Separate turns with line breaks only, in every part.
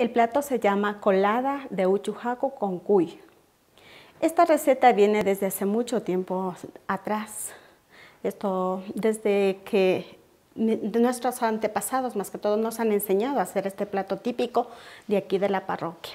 El plato se llama colada de uchujaco con cuy. Esta receta viene desde hace mucho tiempo atrás. Esto desde que nuestros antepasados, más que todo, nos han enseñado a hacer este plato típico de aquí de la parroquia.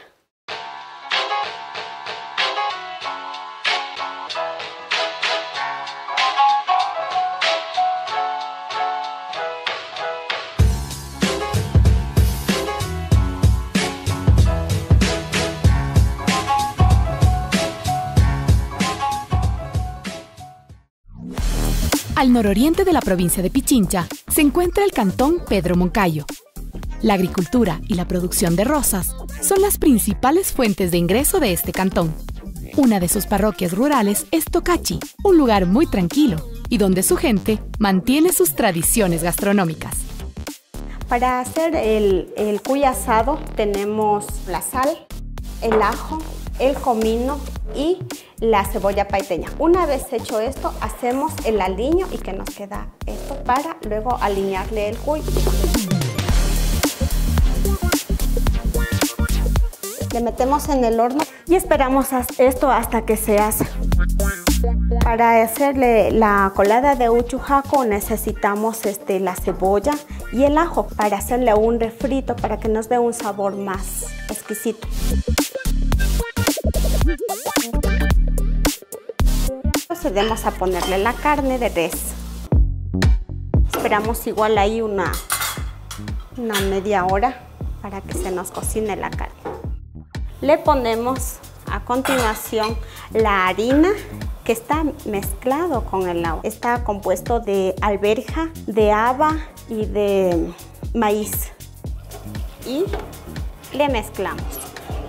Al nororiente de la provincia de Pichincha se encuentra el cantón Pedro Moncayo. La agricultura y la producción de rosas son las principales fuentes de ingreso de este cantón. Una de sus parroquias rurales es Tocachi, un lugar muy tranquilo y donde su gente mantiene sus tradiciones gastronómicas.
Para hacer el, el cuy asado tenemos la sal, el ajo, el comino y la cebolla paiteña. Una vez hecho esto, hacemos el aliño y que nos queda esto para luego alinearle el cuy. Le metemos en el horno y esperamos esto hasta que se hace. Para hacerle la colada de uchujaco necesitamos este, la cebolla y el ajo para hacerle un refrito para que nos dé un sabor más exquisito. Procedemos a ponerle la carne de res. Esperamos igual ahí una, una media hora para que se nos cocine la carne. Le ponemos a continuación la harina que está mezclado con el agua. Está compuesto de alberja, de haba y de maíz. Y le mezclamos.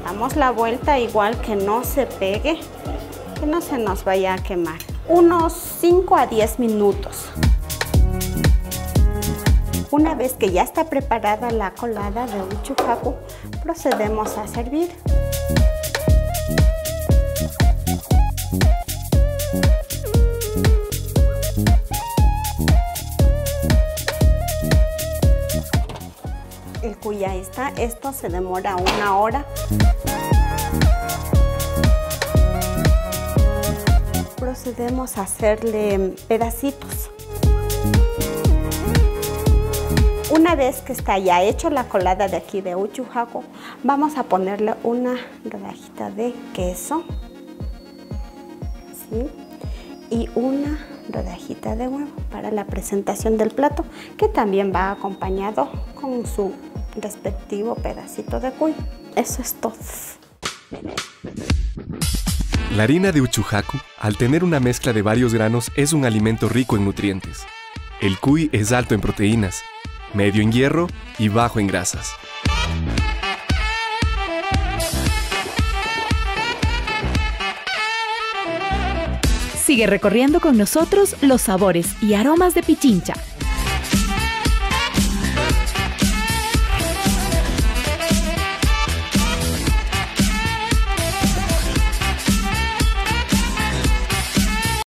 Damos la vuelta igual que no se pegue, que no se nos vaya a quemar. Unos 5 a 10 minutos. Una vez que ya está preparada la colada de uchucaco, procedemos a servir. Cuya está. Esto se demora una hora. Procedemos a hacerle pedacitos. Una vez que está ya hecho la colada de aquí de uchujaco, vamos a ponerle una rodajita de queso y una rodajita de huevo para la presentación del plato, que también va acompañado con su respectivo pedacito de cuy. Eso es todo.
La harina de uchujacu, al tener una mezcla de varios granos, es un alimento rico en nutrientes. El cuy es alto en proteínas, medio en hierro y bajo en grasas.
Sigue recorriendo con nosotros los sabores y aromas de Pichincha